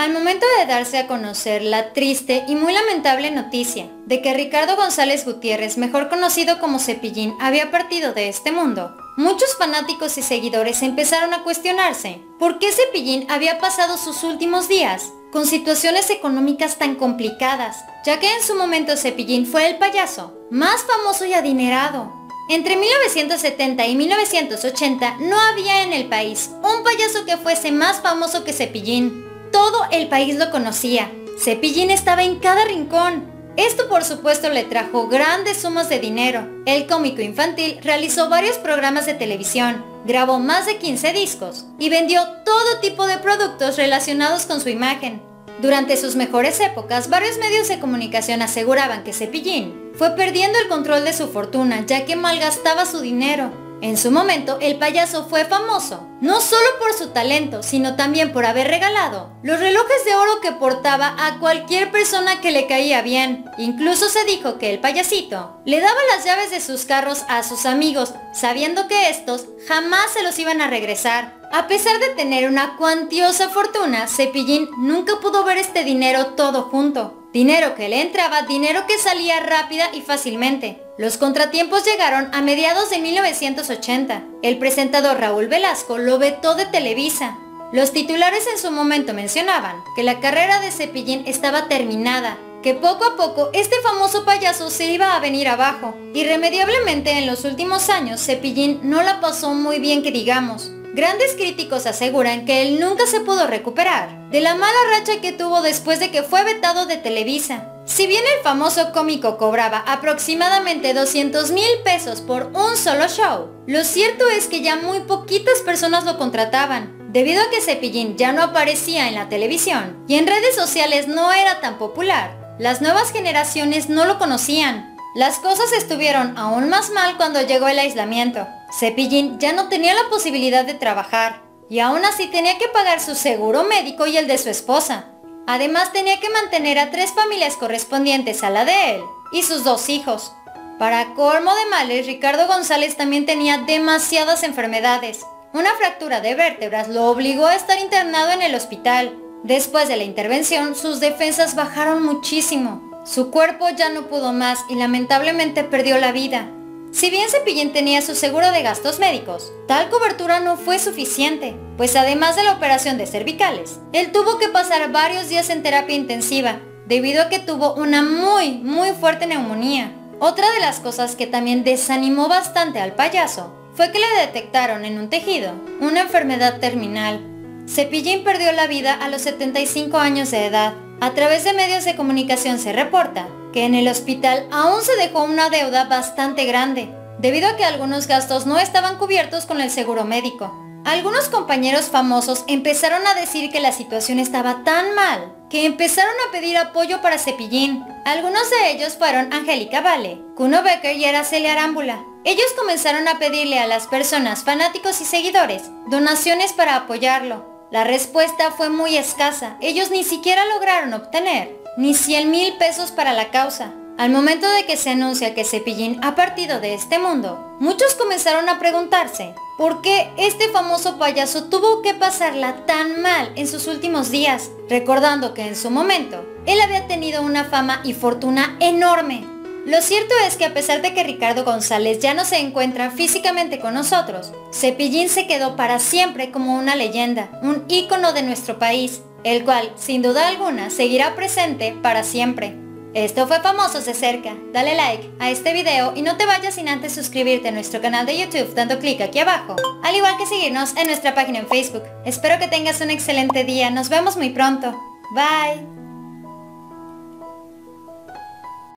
al momento de darse a conocer la triste y muy lamentable noticia de que Ricardo González Gutiérrez, mejor conocido como Cepillín, había partido de este mundo, muchos fanáticos y seguidores empezaron a cuestionarse por qué Cepillín había pasado sus últimos días con situaciones económicas tan complicadas, ya que en su momento Cepillín fue el payaso más famoso y adinerado. Entre 1970 y 1980 no había en el país un payaso que fuese más famoso que Cepillín. Todo el país lo conocía. Cepillín estaba en cada rincón. Esto por supuesto le trajo grandes sumas de dinero. El cómico infantil realizó varios programas de televisión, grabó más de 15 discos y vendió todo tipo de productos relacionados con su imagen. Durante sus mejores épocas, varios medios de comunicación aseguraban que Cepillín fue perdiendo el control de su fortuna ya que malgastaba su dinero en su momento, el payaso fue famoso, no solo por su talento, sino también por haber regalado los relojes de oro que portaba a cualquier persona que le caía bien. Incluso se dijo que el payasito le daba las llaves de sus carros a sus amigos, sabiendo que estos jamás se los iban a regresar. A pesar de tener una cuantiosa fortuna, Cepillín nunca pudo ver este dinero todo junto. Dinero que le entraba, dinero que salía rápida y fácilmente. Los contratiempos llegaron a mediados de 1980. El presentador Raúl Velasco lo vetó de Televisa. Los titulares en su momento mencionaban que la carrera de Cepillín estaba terminada, que poco a poco este famoso payaso se iba a venir abajo. Irremediablemente en los últimos años Cepillín no la pasó muy bien que digamos. Grandes críticos aseguran que él nunca se pudo recuperar de la mala racha que tuvo después de que fue vetado de Televisa. Si bien el famoso cómico cobraba aproximadamente 200 mil pesos por un solo show, lo cierto es que ya muy poquitas personas lo contrataban, debido a que Cepillín ya no aparecía en la televisión y en redes sociales no era tan popular. Las nuevas generaciones no lo conocían. Las cosas estuvieron aún más mal cuando llegó el aislamiento. Cepillín ya no tenía la posibilidad de trabajar y aún así tenía que pagar su seguro médico y el de su esposa. Además tenía que mantener a tres familias correspondientes a la de él y sus dos hijos. Para colmo de males, Ricardo González también tenía demasiadas enfermedades. Una fractura de vértebras lo obligó a estar internado en el hospital. Después de la intervención, sus defensas bajaron muchísimo. Su cuerpo ya no pudo más y lamentablemente perdió la vida. Si bien Cepillín tenía su seguro de gastos médicos, tal cobertura no fue suficiente, pues además de la operación de cervicales, él tuvo que pasar varios días en terapia intensiva, debido a que tuvo una muy, muy fuerte neumonía. Otra de las cosas que también desanimó bastante al payaso fue que le detectaron en un tejido una enfermedad terminal. Cepillín perdió la vida a los 75 años de edad. A través de medios de comunicación se reporta que en el hospital aún se dejó una deuda bastante grande, debido a que algunos gastos no estaban cubiertos con el seguro médico. Algunos compañeros famosos empezaron a decir que la situación estaba tan mal que empezaron a pedir apoyo para Cepillín. Algunos de ellos fueron Angélica Vale, Kuno Becker y Araceli Arámbula. Ellos comenzaron a pedirle a las personas, fanáticos y seguidores, donaciones para apoyarlo. La respuesta fue muy escasa, ellos ni siquiera lograron obtener ni 100 mil pesos para la causa. Al momento de que se anuncia que Cepillín ha partido de este mundo, muchos comenzaron a preguntarse por qué este famoso payaso tuvo que pasarla tan mal en sus últimos días, recordando que en su momento él había tenido una fama y fortuna enorme. Lo cierto es que a pesar de que Ricardo González ya no se encuentra físicamente con nosotros, Cepillín se quedó para siempre como una leyenda, un ícono de nuestro país, el cual, sin duda alguna, seguirá presente para siempre. Esto fue Famosos de Cerca. Dale like a este video y no te vayas sin antes suscribirte a nuestro canal de YouTube dando clic aquí abajo, al igual que seguirnos en nuestra página en Facebook. Espero que tengas un excelente día. Nos vemos muy pronto. Bye.